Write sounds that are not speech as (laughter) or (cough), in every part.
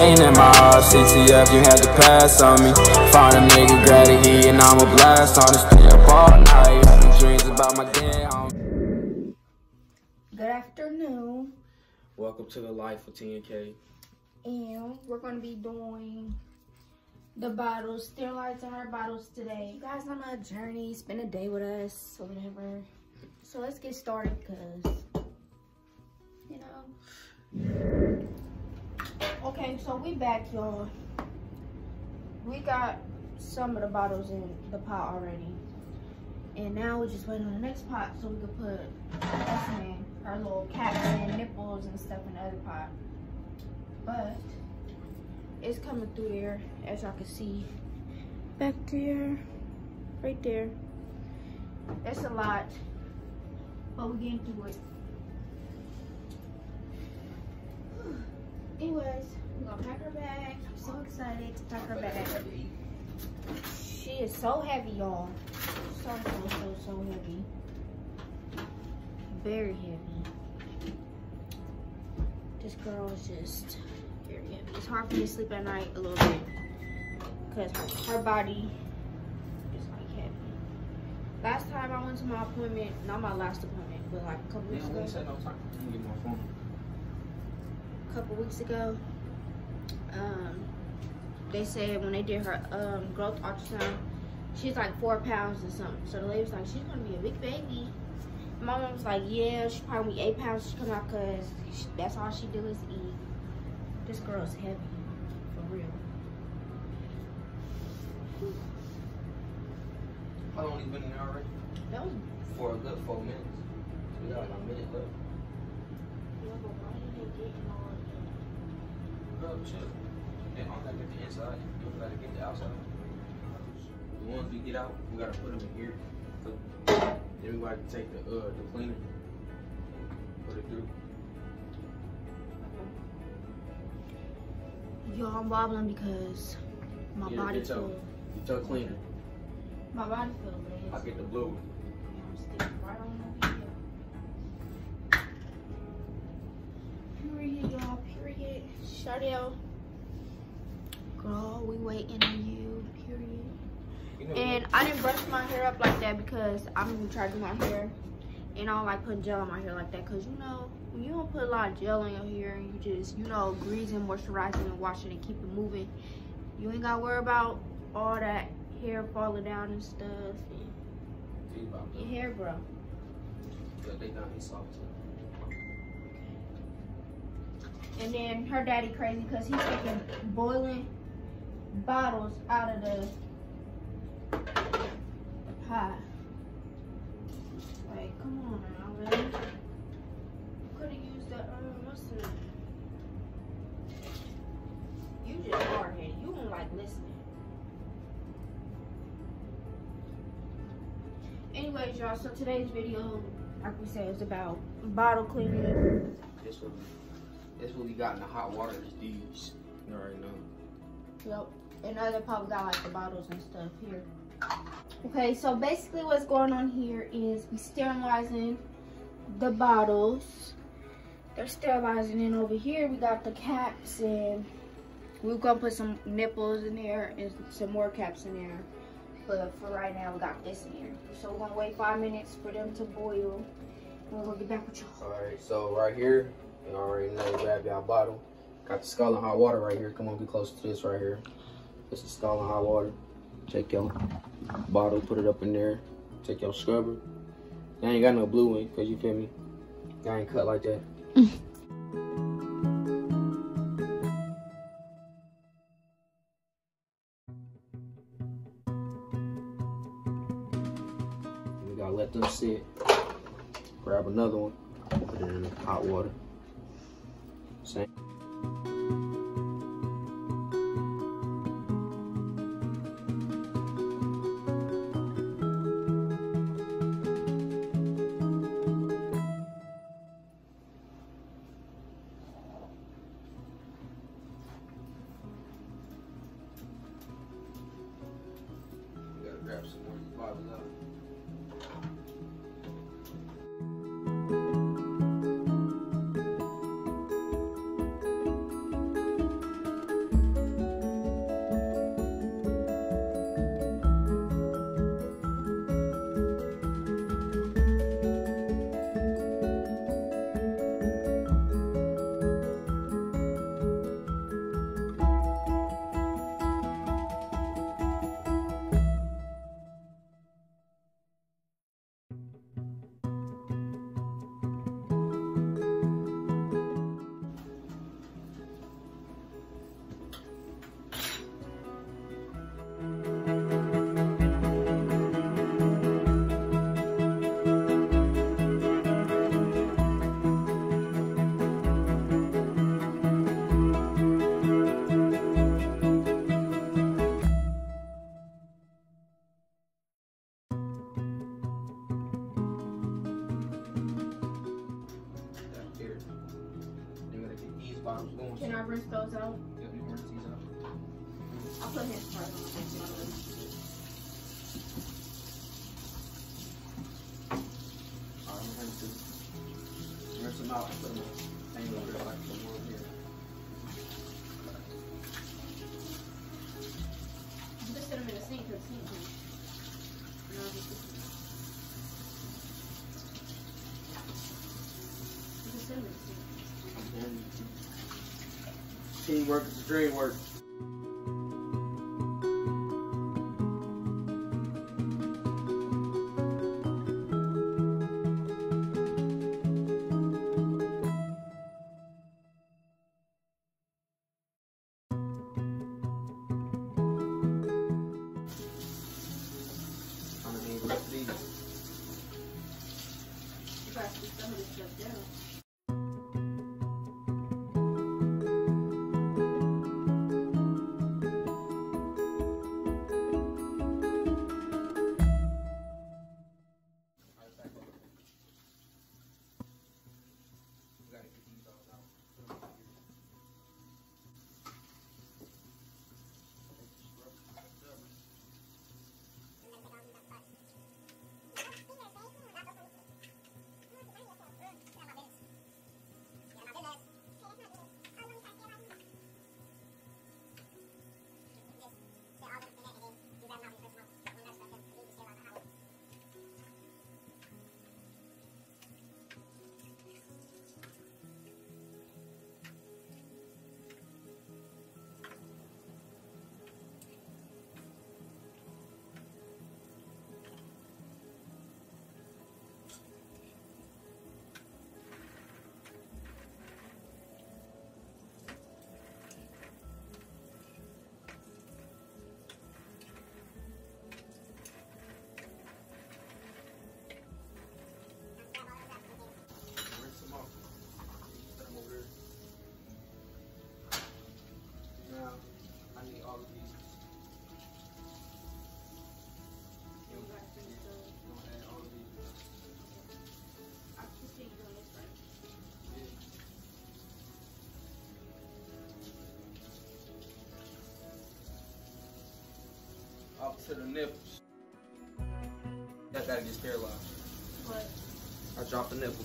Ain't in my heart, CTF, you had to pass on me. Find a nigga, grab the heat, and I'ma blast on it. Stay up all night, having dreams about my dead home. Good afternoon, Welcome to the life of TNK. and we're gonna be doing the bottles, sterilizing our bottles today. You guys on a journey, spend a day with us or whatever. So let's get started, cause you know. Okay, so we back, y'all. We got some of the bottles in the pot already. And now we're just waiting on the next pot so we can put the our little caps and nipples and stuff in the other pot. But it's coming through there, as y'all can see. Back there, right there. That's a lot, but we're getting through it. Anyways, we're gonna pack her bag. I'm so excited to pack her bag. She is so heavy, y'all. So, so, so, so heavy. Very heavy. This girl is just very heavy. It's hard for me to sleep at night a little bit. Because her, her body is like heavy. Last time I went to my appointment, not my last appointment, but like a couple weeks ago. no time. Let me get my phone. couple weeks ago. Um, they said when they did her um, growth ultrasound, she's like four pounds or something. So the lady was like, she's gonna be a big baby. My mom was like, yeah, she probably eight pounds. She come out because that's all she do is eat. This girl's heavy, for real. How long you been in there already? That was For a good four minutes. So we got like a minute left. Girl, chill. And I gotta get the inside. You gotta get the outside. The ones we get out, we gotta put them in here. Then we gotta take the uh the cleaner. Put it through. Yo, I'm wobbling because my Yeah, body get your- your cleaner. my body feel I get the blue one. Period. Shardelle. Girl, we waiting on you. Period. You know And I didn't brush my hair up like that because I'm gonna try to do my hair. And I don't like putting gel on my hair like that because you know, when you don't put a lot of gel in your hair and you just, you know, greasing, moisturizing, and washing and keep it moving, you ain't gotta worry about all that hair falling down and stuff. And your hair bro. But they done his soft too. And then her daddy crazy because he's taking boiling bottles out of the, pot. Like, come on now, man. Could have used the um, what's the? You just hard headed. You don't like listening. Anyways, y'all. So today's video, like we said, is about bottle cleaning. This one. This what we got in the hot water is these. You already know. Yep. And other pop got like the bottles and stuff here. Okay, so basically what's going on here is we sterilizing the bottles. They're sterilizing and over here we got the caps and we're gonna put some nipples in there and some more caps in there. But for right now we got this in here. So we're gonna wait five minutes for them to boil. And we're gonna get back with y'all. Alright, so right here, you already know, grab y'all bottle. Got the scalding hot water right here. Come on, get close to this right here. This is scalding hot water. Take your bottle, put it up in there. Take your scrubber. I ain't got no blue one, cause you feel me? I ain't cut like that. (laughs) We gotta let them sit. Grab another one, put it in the hot water. Same. Those out. Yep, you work these out. I'll put his part on. Alright, I'm going to rinse them out and put them hang over there like the one here. Just put them in the sink because sink clean. No, just just put them in the sink. And teamwork is a dream work. To the nipples. That gotta get sterilized. But I dropped the nipple.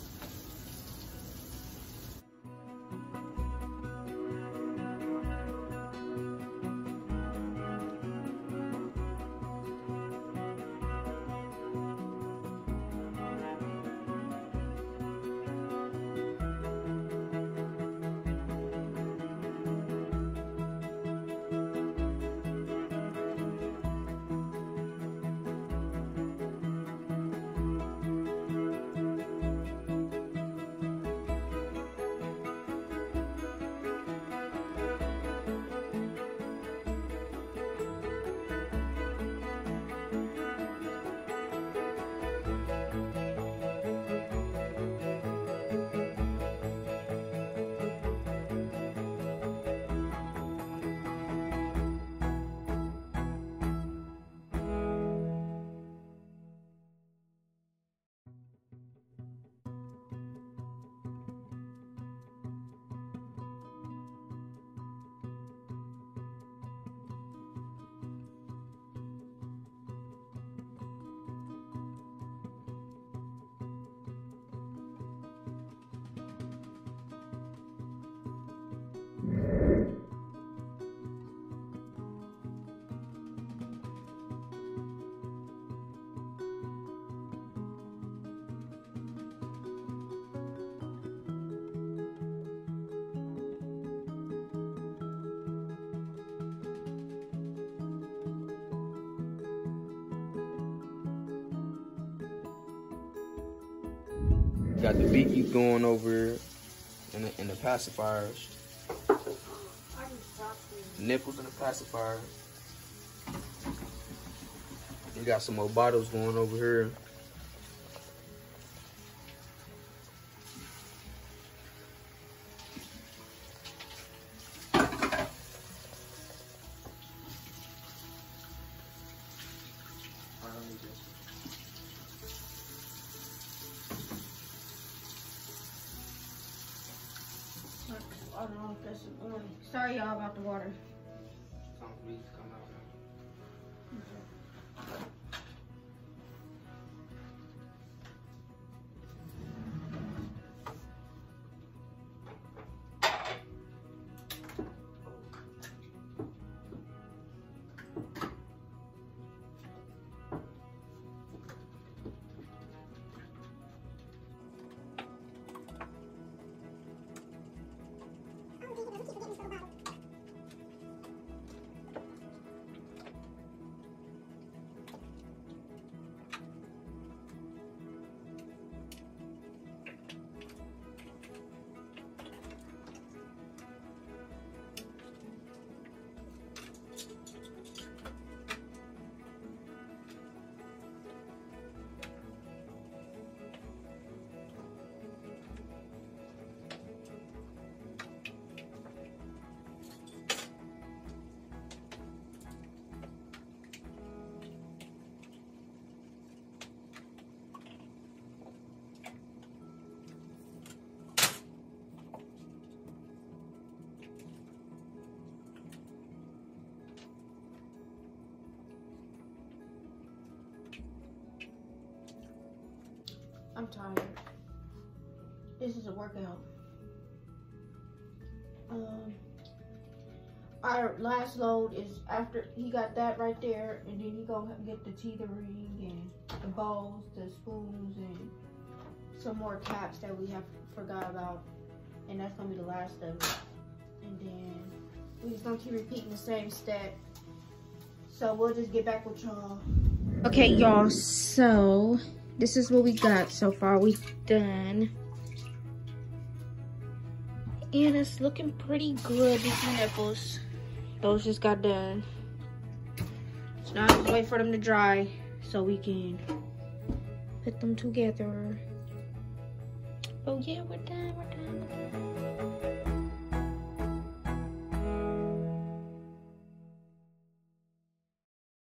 Got the beaky going over and the, and the pacifiers. Nipples and the pacifier. We got some more bottles going over here. I don't know if that's annoying. Sorry y'all about the water. I'm tired. This is a workout. Um, our last load is after he got that right there, and then he go get the tethering and the bowls, the spoons, and some more caps that we have forgot about, and that's gonna be the last of it. And then we just gonna keep repeating the same step. So we'll just get back with y'all. Okay, y'all. So this is what we got so far. We done. And it's looking pretty good, these nipples. Those just got done. So now I just wait for them to dry so we can put them together. Oh yeah, we're done, we're done.